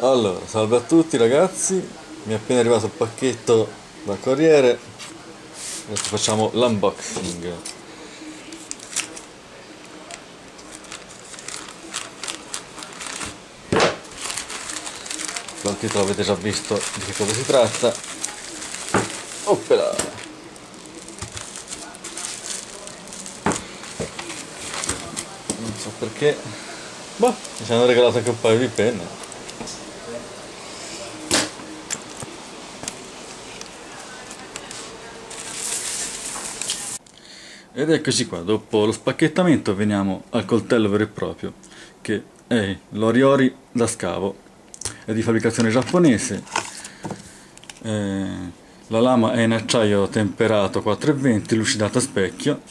Allora, salve a tutti ragazzi, mi è appena arrivato il pacchetto dal corriere, adesso facciamo l'unboxing. Il pacchetto l'avete già visto di che cosa si tratta. Oppela! Non so perché, boh, mi ci hanno regalato anche un paio di penne. Ed eccoci qua, dopo lo spacchettamento veniamo al coltello vero e proprio, che è l'Oriori da scavo, è di fabbricazione giapponese, eh, la lama è in acciaio temperato 420, lucidato a specchio,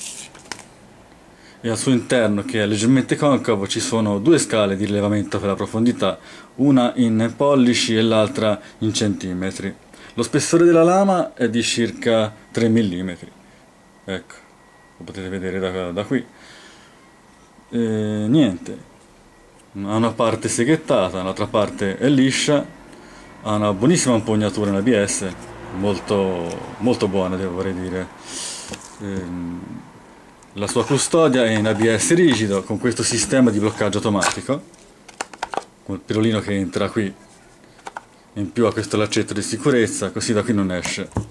e al suo interno, che è leggermente concavo, ci sono due scale di rilevamento per la profondità, una in pollici e l'altra in centimetri. Lo spessore della lama è di circa 3 mm. Ecco lo potete vedere da, da qui. E, niente. Ha una parte seghettata l'altra parte è liscia. Ha una buonissima impugnatura in ABS molto, molto buona devo dire. E, la sua custodia è in ABS rigido con questo sistema di bloccaggio automatico. Con il pirolino che entra qui in più ha questo laccetto di sicurezza così da qui non esce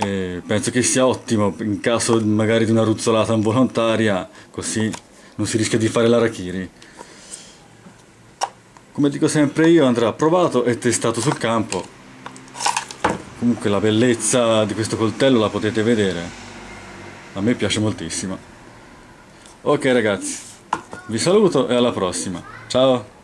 e penso che sia ottimo in caso magari di una ruzzolata involontaria, così non si rischia di fare l'arachiri. Come dico sempre io, andrà provato e testato sul campo. Comunque la bellezza di questo coltello la potete vedere. A me piace moltissimo. Ok ragazzi, vi saluto e alla prossima. Ciao!